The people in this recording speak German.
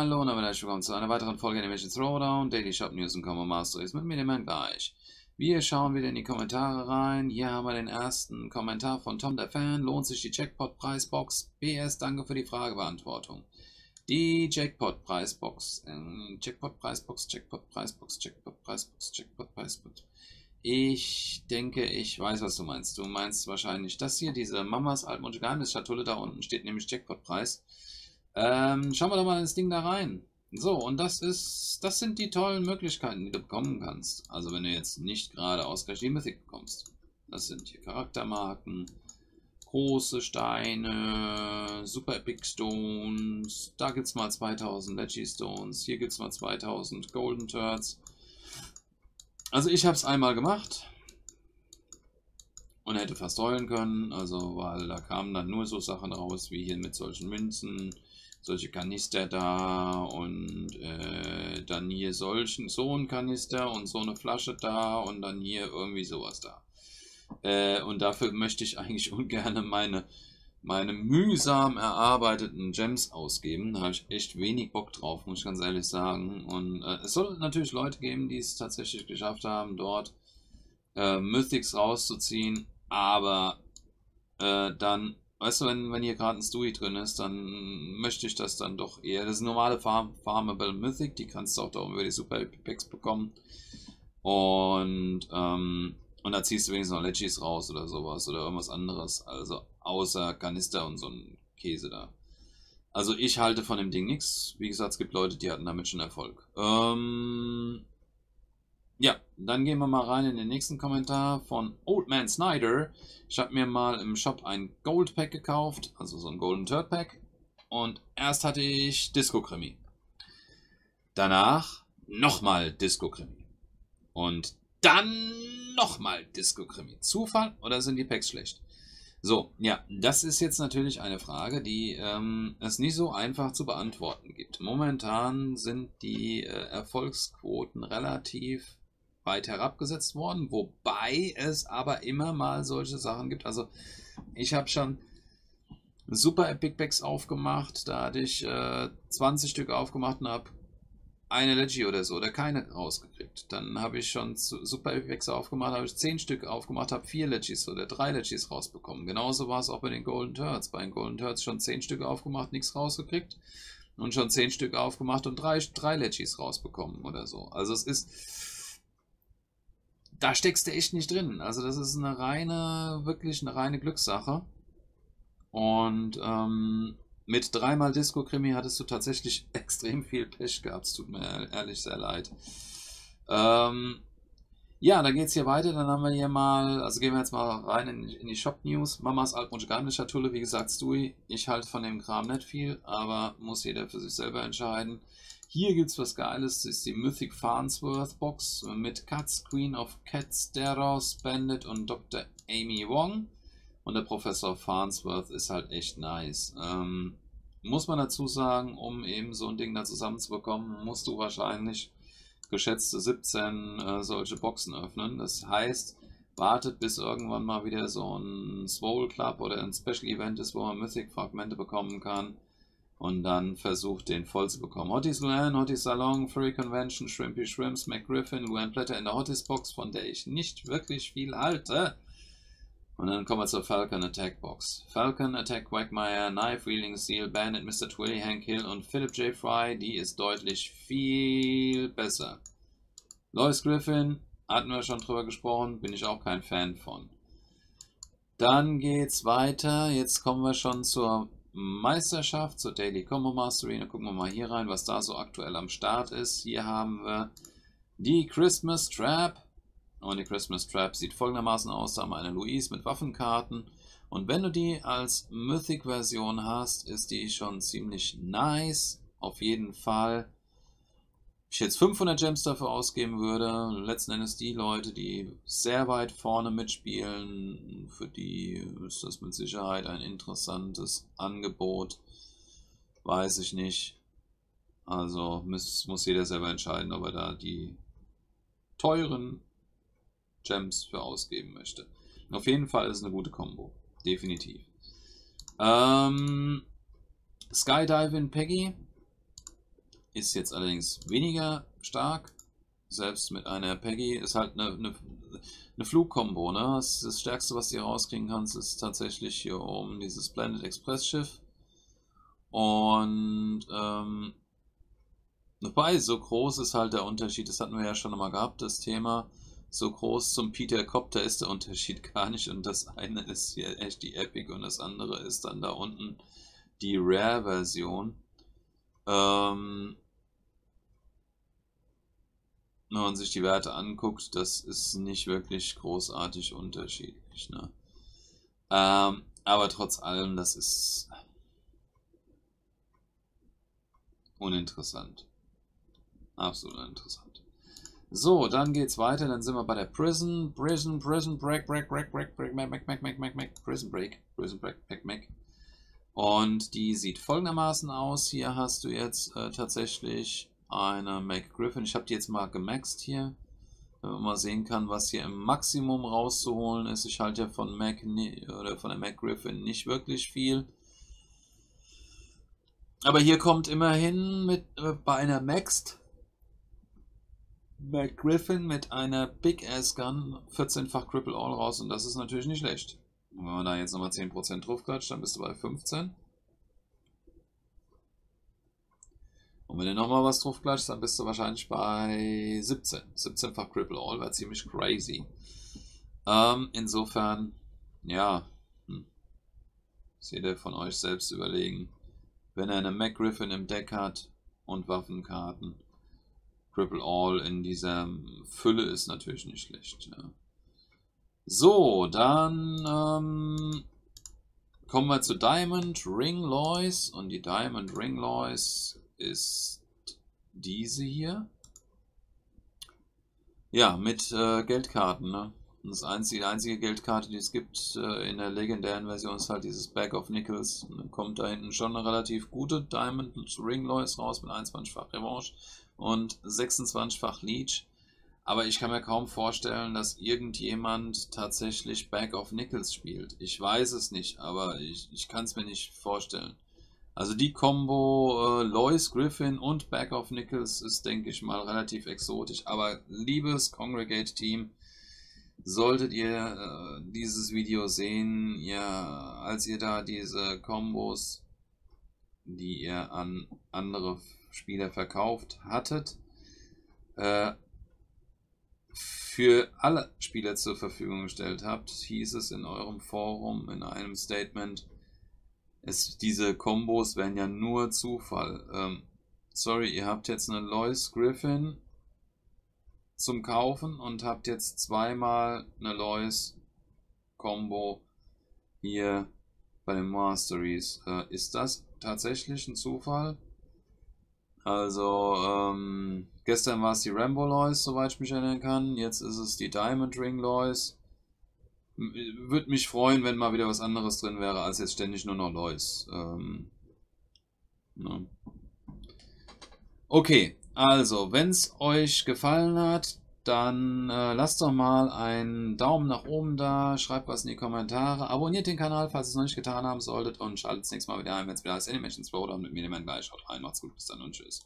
Hallo und damit herzlich willkommen zu einer weiteren Folge Animation Throwdown, Daily Shop News und Combo Masteries mit mir, dem gleich. Wir schauen wieder in die Kommentare rein. Hier haben wir den ersten Kommentar von Tom der Fan. Lohnt sich die Jackpot-Preisbox? PS, danke für die Fragebeantwortung. Die Jackpot-Preisbox. Äh, Jackpot-Preisbox, Jackpot-Preisbox, Jackpot-Preisbox, Jackpot-Preisbox. Ich denke, ich weiß, was du meinst. Du meinst wahrscheinlich das hier, diese Mamas Altmonte-Geheimnis-Schatulle. Da unten steht nämlich Jackpot-Preis. Ähm, schauen wir doch mal ins Ding da rein. So, und das ist, das sind die tollen Möglichkeiten, die du bekommen kannst. Also wenn du jetzt nicht gerade ausgerechnet die Mythic bekommst. Das sind hier Charaktermarken, große Steine, Super Epic Stones, da gibt es mal 2000 Leggy Stones, hier gibt es mal 2000 Golden Turds. Also ich habe es einmal gemacht und hätte fast heulen können, also weil da kamen dann nur so Sachen raus, wie hier mit solchen Münzen, solche Kanister da und äh, dann hier solchen, so ein Kanister und so eine Flasche da und dann hier irgendwie sowas da. Äh, und dafür möchte ich eigentlich ungern meine, meine mühsam erarbeiteten Gems ausgeben. Da habe ich echt wenig Bock drauf, muss ich ganz ehrlich sagen. Und äh, es soll natürlich Leute geben, die es tatsächlich geschafft haben, dort äh, Mythics rauszuziehen, aber äh, dann Weißt du, wenn, wenn hier gerade ein Stewie drin ist, dann möchte ich das dann doch eher. Das ist normale Farm, Farmable Mythic, die kannst du auch da über die Super Packs bekommen. Und, ähm, und da ziehst du wenigstens noch Legis raus oder sowas oder irgendwas anderes. Also außer Kanister und so ein Käse da. Also ich halte von dem Ding nichts. Wie gesagt, es gibt Leute, die hatten damit schon Erfolg. Ähm, ja, dann gehen wir mal rein in den nächsten Kommentar von Old Man Snyder. Ich habe mir mal im Shop ein Gold Pack gekauft, also so ein Golden Turd Pack. Und erst hatte ich Disco Krimi. Danach nochmal Disco Krimi. Und dann nochmal Disco Krimi. Zufall oder sind die Packs schlecht? So, ja, das ist jetzt natürlich eine Frage, die ähm, es nicht so einfach zu beantworten gibt. Momentan sind die äh, Erfolgsquoten relativ weit herabgesetzt worden, wobei es aber immer mal solche Sachen gibt. Also ich habe schon super Epic Packs aufgemacht, da hatte ich äh, 20 Stück aufgemacht und habe eine Leggy oder so oder keine rausgekriegt. Dann habe ich schon Super Epic Packs aufgemacht, habe ich 10 Stück aufgemacht, habe 4 Legis oder 3 Legis rausbekommen. Genauso war es auch bei den Golden Turds. Bei den Golden Turds schon 10 Stück aufgemacht, nichts rausgekriegt. Und schon 10 Stück aufgemacht und 3, 3 Legis rausbekommen oder so. Also es ist da steckst du echt nicht drin. Also das ist eine reine, wirklich eine reine Glückssache. Und ähm, mit dreimal Disco-Krimi hattest du tatsächlich extrem viel Pech gehabt. Es tut mir ehrlich sehr leid. Ähm, ja, dann geht es hier weiter. Dann haben wir hier mal, also gehen wir jetzt mal rein in, in die Shop-News. Mamas Altmodische Geheimnisschatulle, wie gesagt, Stewie. Ich halte von dem Kram nicht viel, aber muss jeder für sich selber entscheiden. Hier gibt es was Geiles, das ist die Mythic Farnsworth Box mit Cuts, Queen of Cats, Deros, Bandit und Dr. Amy Wong. Und der Professor Farnsworth ist halt echt nice. Ähm, muss man dazu sagen, um eben so ein Ding da zusammenzubekommen, musst du wahrscheinlich geschätzte 17 äh, solche Boxen öffnen. Das heißt, wartet bis irgendwann mal wieder so ein Swole Club oder ein Special Event ist, wo man Mythic Fragmente bekommen kann und dann versucht, den voll zu bekommen. Hotties Luan, Hotties Salon, Furry Convention, Shrimpy Shrimps, McGriffin, Luan Platter in der Hotties Box, von der ich nicht wirklich viel halte. Und dann kommen wir zur Falcon Attack Box. Falcon Attack Quagmire, Knife Wheeling Seal, Bandit, Mr. Twilly, Hank Hill und Philip J. Fry, die ist deutlich viel besser. Lois Griffin, hatten wir schon drüber gesprochen, bin ich auch kein Fan von. Dann geht's weiter. Jetzt kommen wir schon zur Meisterschaft zur Daily Combo Mastery. Da gucken wir mal hier rein, was da so aktuell am Start ist. Hier haben wir die Christmas Trap. Und die Christmas Trap sieht folgendermaßen aus. Da haben wir eine Louise mit Waffenkarten. Und wenn du die als Mythic-Version hast, ist die schon ziemlich nice. Auf jeden Fall ich jetzt 500 Gems dafür ausgeben würde, letzten Endes die Leute, die sehr weit vorne mitspielen, für die ist das mit Sicherheit ein interessantes Angebot. Weiß ich nicht. Also muss, muss jeder selber entscheiden, ob er da die teuren Gems für ausgeben möchte. Auf jeden Fall ist es eine gute Combo. Definitiv. Ähm, Skydiving Peggy ist jetzt allerdings weniger stark. Selbst mit einer Peggy ist halt eine, eine, eine Flugkombo. Ne? Das, das Stärkste, was du hier rauskriegen kannst, ist tatsächlich hier oben dieses Blended Express Schiff. Und ähm, wobei, so groß ist halt der Unterschied. Das hatten wir ja schon mal gehabt, das Thema. So groß zum Peter Copter ist der Unterschied gar nicht. Und das eine ist hier echt die Epic und das andere ist dann da unten die Rare-Version. Ähm, wenn man sich die Werte anguckt, das ist nicht wirklich großartig unterschiedlich. Ne? Ähm, aber trotz allem, das ist uninteressant. Absolut uninteressant. So, dann geht's weiter. Dann sind wir bei der Prison. Prison, Prison, Break, Break, Break, Break, Break, Mac, Mac, Mac, Mac, Mac, Mac, Prison Break, Prison Break, Mac, Mac. Und die sieht folgendermaßen aus. Hier hast du jetzt äh, tatsächlich eine Mac Griffin. Ich habe die jetzt mal gemaxt hier. Wenn man mal sehen kann, was hier im Maximum rauszuholen ist. Ich halte ja von Mac oder von der Mac Griffin nicht wirklich viel. Aber hier kommt immerhin mit äh, bei einer Maxed Mac Griffin mit einer Big Ass Gun 14-fach Cripple All raus und das ist natürlich nicht schlecht. Und wenn man da jetzt nochmal 10% drauf klatscht, dann bist du bei 15. Und wenn du nochmal was drauf klatschst, dann bist du wahrscheinlich bei 17. 17-fach Cripple All wäre ziemlich crazy. Ähm, insofern, ja, hm. das jeder von euch selbst überlegen. Wenn er eine Mac Griffin im Deck hat und Waffenkarten, Cripple All in dieser Fülle ist natürlich nicht schlecht. Ja. So, dann ähm, kommen wir zu Diamond Ring Lois und die Diamond Ring Lois ist diese hier. Ja, mit äh, Geldkarten. Ne? Das einzige, die einzige Geldkarte, die es gibt äh, in der legendären Version, ist halt dieses Bag of Nickels. Und dann kommt da hinten schon eine relativ gute Diamond Ring Lois raus mit 21-fach Revanche und 26-fach Leech. Aber ich kann mir kaum vorstellen, dass irgendjemand tatsächlich Bag of Nickels spielt. Ich weiß es nicht, aber ich, ich kann es mir nicht vorstellen. Also die Combo äh, Lois Griffin und Back of Nichols ist, denke ich mal, relativ exotisch. Aber liebes Congregate Team, solltet ihr äh, dieses Video sehen, ja, als ihr da diese Combos, die ihr an andere Spieler verkauft hattet, äh, für alle Spieler zur Verfügung gestellt habt, hieß es in eurem Forum in einem Statement, es, diese Kombos wären ja nur Zufall. Ähm, sorry, ihr habt jetzt eine Lois Griffin zum Kaufen und habt jetzt zweimal eine Lois Combo hier bei den Masteries. Äh, ist das tatsächlich ein Zufall? Also, ähm, gestern war es die Rambo Lois, soweit ich mich erinnern kann. Jetzt ist es die Diamond Ring Lois. Würde mich freuen, wenn mal wieder was anderes drin wäre, als jetzt ständig nur noch Lois. Ähm, ne. Okay, also, wenn es euch gefallen hat, dann äh, lasst doch mal einen Daumen nach oben da, schreibt was in die Kommentare, abonniert den Kanal, falls ihr es noch nicht getan haben solltet und schaltet das nächste Mal wieder ein, wenn es wieder heißt Animations Roller und mit mir, dem gleich. Haut rein, macht's gut, bis dann und tschüss.